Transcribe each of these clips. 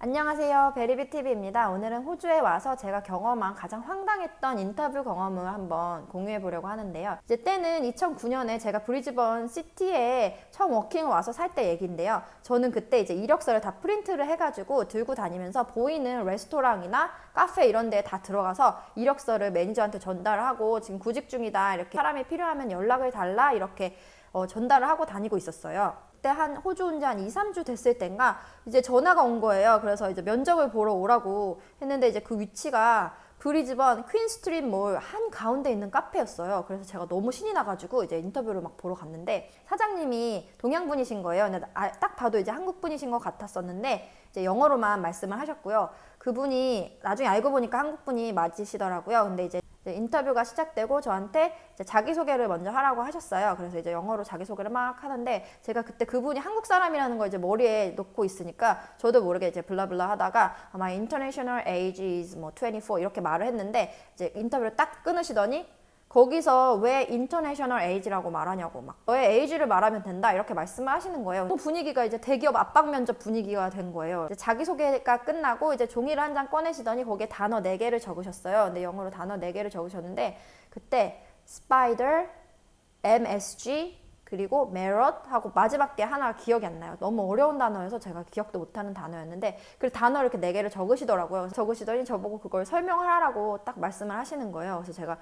안녕하세요. 베리비TV입니다. 오늘은 호주에 와서 제가 경험한 가장 황당했던 인터뷰 경험을 한번 공유해 보려고 하는데요. 이제 때는 2009년에 제가 브리즈번 시티에 처음 working을 와서 살 때 얘기인데요. 저는 그때 이제 이력서를 다 프린트를 해가지고 들고 다니면서 보이는 레스토랑이나 카페 이런 데에 다 들어가서 이력서를 매니저한테 전달을 하고 지금 구직 중이다. 이렇게 사람이 필요하면 연락을 달라. 이렇게 어, 전달을 하고 다니고 있었어요. 그때 한 호주 온 지 한 2, 3주 됐을 땐가 이제 전화가 온 거예요. 그래서 이제 면접을 보러 오라고 했는데 이제 그 위치가 브리즈번 퀸스트리트 몰한 가운데 있는 카페였어요. 그래서 제가 너무 신이 나가지고 이제 인터뷰를 막 보러 갔는데 사장님이 동양분이신 거예요. 아, 딱 봐도 이제 한국분이신 것 같았었는데 이제 영어로만 말씀을 하셨고요. 그분이 나중에 알고 보니까 한국분이 맞으시더라고요. 근데 이제 인터뷰가 시작되고 저한테 자기소개를 먼저 하라고 하셨어요. 그래서 이제 영어로 자기소개를 막 하는데 제가 그때 그분이 한국 사람이라는 걸 이제 머리에 놓고 있으니까 저도 모르게 이제 블라블라 하다가 my international age is 뭐 24 이렇게 말을 했는데 이제 인터뷰를 딱 끊으시더니 거기서 왜 international age라고 말하냐고 막 너의 에이지를 말하면 된다 이렇게 말씀을 하시는 거예요. 또 분위기가 이제 대기업 압박 면접 분위기가 된 거예요. 자기소개가 끝나고 이제 종이를 한 장 꺼내시더니 거기에 단어 4개를 적으셨어요. 근데 영어로 단어 4개를 적으셨는데 그때 spider, MSG 그리고 메럿 하고 마지막 게 하나 기억이 안 나요. 너무 어려운 단어여서 제가 기억도 못하는 단어였는데 그 단어 이렇게 네 개를 적으시더라고요. 적으시더니 저보고 그걸 설명을 하라고 딱 말씀을 하시는 거예요. 그래서 제가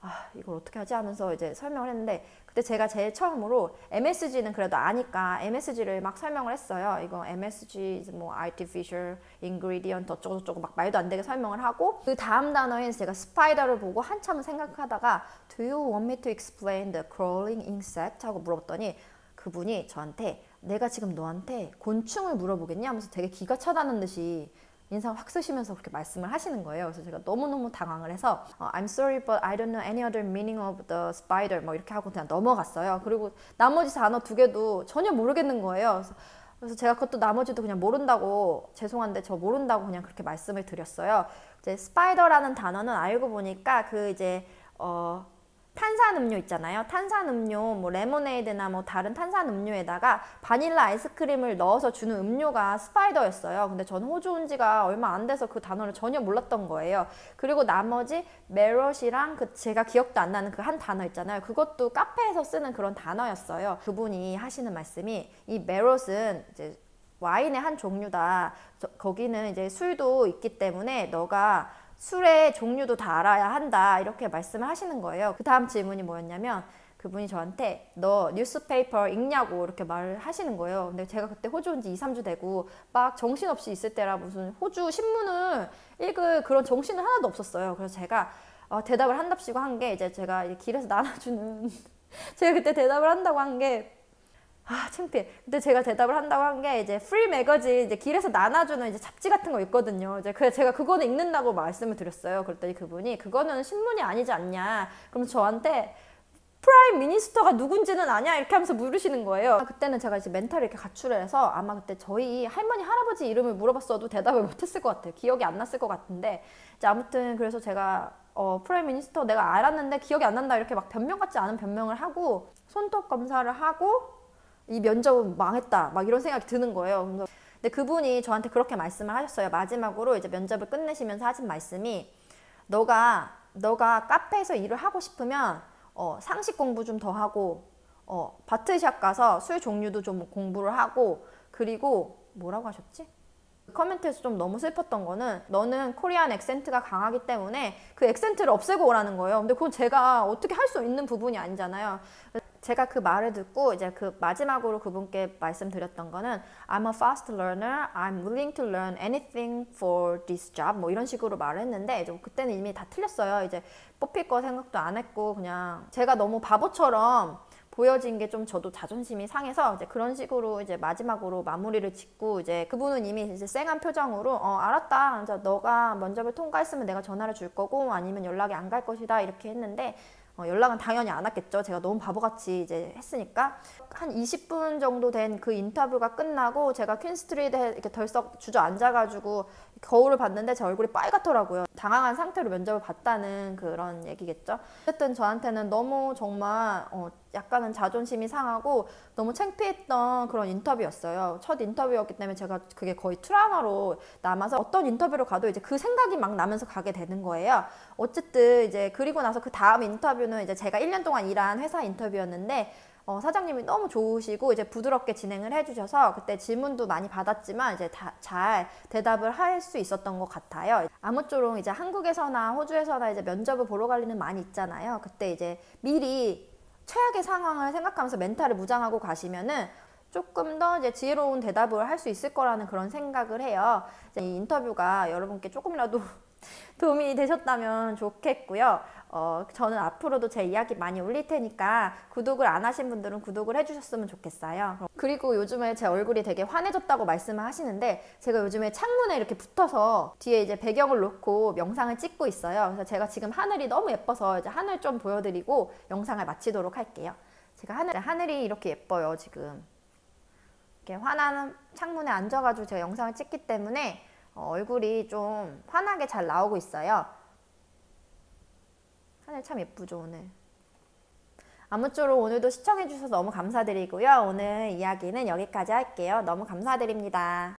아, 이걸 어떻게 하지 하면서 이제 설명을 했는데 그때 제가 제일 처음으로 MSG는 그래도 아니까 MSG를 막 설명을 했어요. 이거 MSG 뭐 artificial ingredient 어쩌고 저쩌고 막 말도 안 되게 설명을 하고 그 다음 단어인 제가 스파이더를 보고 한참 생각하다가 Do you want me to explain the crawling insect? 하고 물어봤더니 그분이 저한테 내가 지금 너한테 곤충을 물어보겠냐 하면서 되게 기가 차다는 듯이 인상 확 쓰시면서 그렇게 말씀을 하시는 거예요. 그래서 제가 너무너무 당황을 해서 어, I'm sorry but I don't know any other meaning of the spider 뭐 이렇게 하고 그냥 넘어갔어요. 그리고 나머지 단어 두 개도 전혀 모르겠는 거예요. 그래서, 그래서 제가 그것도 나머지도 그냥 모른다고 죄송한데 저 모른다고 그냥 그렇게 말씀을 드렸어요. 이제 spider라는 단어는 알고 보니까 그 이제 어 탄산음료 있잖아요. 탄산음료, 뭐 레모네이드나 뭐 다른 탄산음료에다가 바닐라 아이스크림을 넣어서 주는 음료가 spider였어요. 근데 저는 호주 온 지가 얼마 안 돼서 그 단어를 전혀 몰랐던 거예요. 그리고 나머지 메럿이랑 그 제가 기억도 안 나는 그 한 단어 있잖아요. 그것도 카페에서 쓰는 그런 단어였어요. 그분이 하시는 말씀이 이 메럿은 이제 와인의 한 종류다. 저, 거기는 이제 술도 있기 때문에 너가 술의 종류도 다 알아야 한다 이렇게 말씀을 하시는 거예요. 그 다음 질문이 뭐였냐면 그분이 저한테 너 뉴스페이퍼 읽냐고 이렇게 말을 하시는 거예요. 근데 제가 그때 호주 온 지 2, 3주 되고 막 정신없이 있을 때라 무슨 호주 신문을 읽을 그런 정신은 하나도 없었어요. 그래서 제가 어, 대답을 한답시고 한 게 이제 제가 길에서 나눠주는 제가 그때 대답을 한다고 한 게 아 창피해. 그때 제가 대답을 한다고 한 게 이제 free magazine 이제 길에서 나눠주는 이제 잡지 같은 거 있거든요. 이제 그 제가 그거는 읽는다고 말씀을 드렸어요. 그랬더니 그분이 그거는 신문이 아니지 않냐. 그럼 저한테 prime minister가 누군지는 아냐 이렇게 하면서 물으시는 거예요. 그때는 제가 이제 멘탈을 이렇게 가출을 해서 아마 그때 저희 할머니 할아버지 이름을 물어봤어도 대답을 못했을 것 같아요. 기억이 안 났을 것 같은데 이제 아무튼 그래서 제가 어, prime minister 내가 알았는데 기억이 안 난다 이렇게 막 변명 같지 않은 변명을 하고 손톱 검사를 하고 이 면접은 망했다 막 이런 생각이 드는 거예요. 근데 그분이 저한테 그렇게 말씀을 하셨어요. 마지막으로 이제 면접을 끝내시면서 하신 말씀이 너가 너가 카페에서 일을 하고 싶으면 어, 상식 공부 좀 더 하고 어, 바트샵 가서 술 종류도 좀 공부를 하고 그리고 뭐라고 하셨지? 커멘트에서 좀 너무 슬펐던 거는 너는 코리안 액센트가 강하기 때문에 그 액센트를 없애고 오라는 거예요. 근데 그건 제가 어떻게 할 수 있는 부분이 아니잖아요. 제가 그 말을 듣고 이제 그 마지막으로 그분께 말씀드렸던 거는 I'm a fast learner. I'm willing to learn anything for this job. 뭐 이런 식으로 말을 했는데 좀 그때는 이미 다 틀렸어요. 이제 뽑힐 거 생각도 안 했고 그냥 제가 너무 바보처럼 보여진 게 좀 저도 자존심이 상해서 이제 그런 식으로 이제 마지막으로 마무리를 짓고 이제 그분은 이미 이제 쌩한 표정으로 어 알았다. 이제 너가 면접을 통과했으면 내가 전화를 줄 거고 아니면 연락이 안 갈 것이다 이렇게 했는데 어, 연락은 당연히 안 왔겠죠. 제가 너무 바보같이 이제 했으니까. 한 20분 정도 된 그 인터뷰가 끝나고 제가 퀸스트리트에 이렇게 덜썩 주저앉아가지고 거울을 봤는데 제 얼굴이 빨갛더라고요. 당황한 상태로 면접을 봤다는 그런 얘기겠죠. 어쨌든 저한테는 너무 정말 어, 약간은 자존심이 상하고 너무 창피했던 그런 인터뷰였어요. 첫 인터뷰였기 때문에 제가 그게 거의 트라우마로 남아서 어떤 인터뷰로 가도 이제 그 생각이 막 나면서 가게 되는 거예요. 어쨌든 이제 그리고 나서 그 다음 인터뷰는 이제 제가 1년 동안 일한 회사 인터뷰였는데 어, 사장님이 너무 좋으시고 이제 부드럽게 진행을 해주셔서 그때 질문도 많이 받았지만 이제 다, 잘 대답을 할 수 있었던 것 같아요. 아무쪼록 이제 한국에서나 호주에서나 이제 면접을 보러 갈 일은 많이 있잖아요. 그때 이제 미리 최악의 상황을 생각하면서 멘탈을 무장하고 가시면은 조금 더 이제 지혜로운 대답을 할 수 있을 거라는 그런 생각을 해요. 이 인터뷰가 여러분께 조금이라도 도움이 되셨다면 좋겠고요. 어, 저는 앞으로도 제 이야기 많이 올릴 테니까 구독을 안 하신 분들은 구독을 해주셨으면 좋겠어요. 그리고 요즘에 제 얼굴이 되게 환해졌다고 말씀을 하시는데 제가 요즘에 창문에 이렇게 붙어서 뒤에 이제 배경을 놓고 영상을 찍고 있어요. 그래서 제가 지금 하늘이 너무 예뻐서 이제 하늘 좀 보여드리고 영상을 마치도록 할게요. 제가 하늘, 하늘이 이렇게 예뻐요, 지금. 이렇게 환한 창문에 앉아가지고 제가 영상을 찍기 때문에 어, 얼굴이 좀 환하게 잘 나오고 있어요. 하늘 참 예쁘죠, 오늘. 아무쪼록 오늘도 시청해주셔서 너무 감사드리고요. 오늘 이야기는 여기까지 할게요. 너무 감사드립니다.